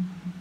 Mm-hmm.